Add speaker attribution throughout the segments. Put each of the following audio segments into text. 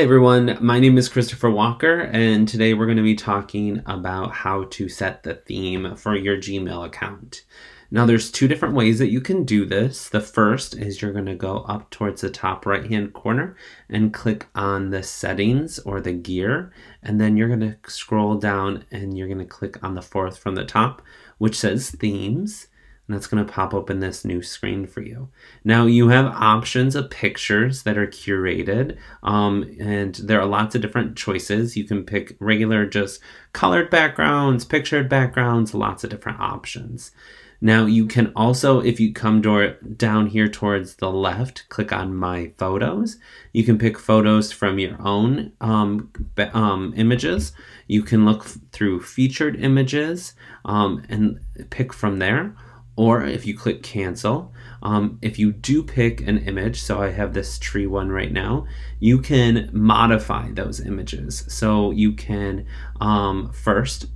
Speaker 1: everyone, my name is Christopher Walker, and today we're going to be talking about how to set the theme for your Gmail account. Now, there's two different ways that you can do this. The first is you're going to go up towards the top right hand corner and click on the settings or the gear, and then you're going to scroll down and you're going to click on the fourth from the top, which says themes and that's going to pop open this new screen for you. Now you have options of pictures that are curated, um, and there are lots of different choices. You can pick regular, just colored backgrounds, pictured backgrounds, lots of different options. Now you can also, if you come down here towards the left, click on My Photos. You can pick photos from your own um, um, images. You can look through featured images um, and pick from there or if you click cancel, um, if you do pick an image, so I have this tree one right now, you can modify those images. So you can um, first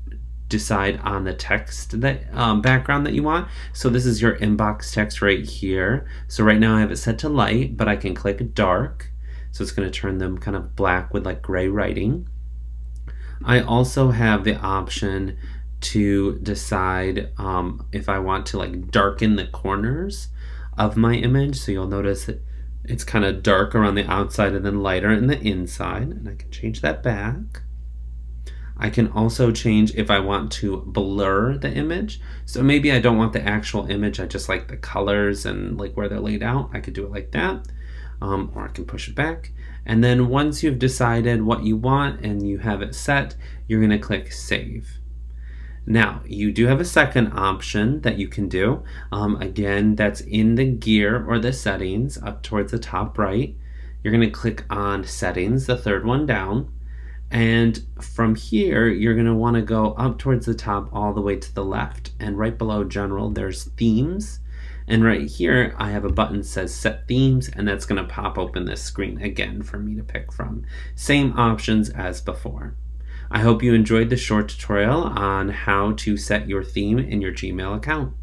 Speaker 1: decide on the text that um, background that you want. So this is your inbox text right here. So right now I have it set to light, but I can click dark. So it's going to turn them kind of black with like gray writing. I also have the option to decide um, if I want to like darken the corners of my image. So you'll notice that it's kind of dark around the outside and then lighter in the inside. And I can change that back. I can also change if I want to blur the image. So maybe I don't want the actual image. I just like the colors and like where they're laid out. I could do it like that. Um, or I can push it back. And then once you've decided what you want and you have it set, you're going to click save. Now, you do have a second option that you can do. Um, again, that's in the gear or the settings up towards the top right. You're going to click on settings, the third one down. And from here, you're going to want to go up towards the top all the way to the left. And right below general, there's themes. And right here, I have a button that says set themes, and that's going to pop open this screen again for me to pick from. Same options as before. I hope you enjoyed this short tutorial on how to set your theme in your Gmail account.